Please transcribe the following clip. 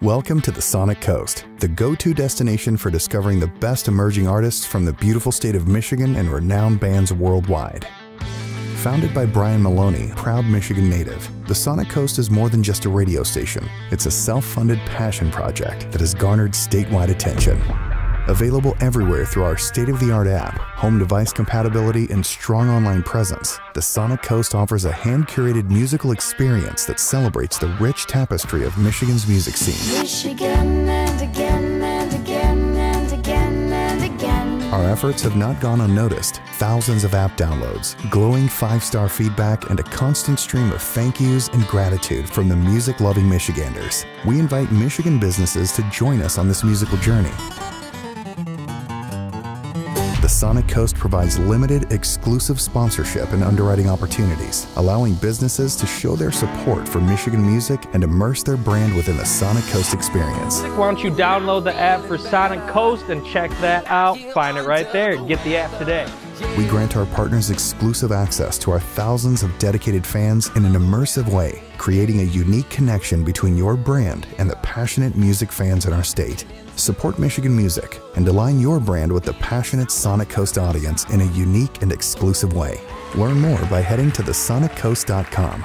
Welcome to the Sonic Coast, the go to destination for discovering the best emerging artists from the beautiful state of Michigan and renowned bands worldwide. Founded by Brian Maloney, proud Michigan native, the Sonic Coast is more than just a radio station. It's a self funded passion project that has garnered statewide attention. Available everywhere through our state of the art app, home device compatibility, and strong online presence, the Sonic Coast offers a hand curated musical experience that celebrates the rich tapestry of Michigan's music scene. Michigan and again and again and again and again. Our efforts have not gone unnoticed. Thousands of app downloads, glowing five star feedback, and a constant stream of thank yous and gratitude from the music loving Michiganders. We invite Michigan businesses to join us on this musical journey. Sonic Coast provides limited, exclusive sponsorship and underwriting opportunities, allowing businesses to show their support for Michigan music and immerse their brand within the Sonic Coast experience. Why don't you download the app for Sonic Coast and check that out? Find it right there. Get the app today. We grant our partners exclusive access to our thousands of dedicated fans in an immersive way, creating a unique connection between your brand and the passionate music fans in our state. Support Michigan music and align your brand with the passionate Sonic Coast audience in a unique and exclusive way. Learn more by heading to thesoniccoast.com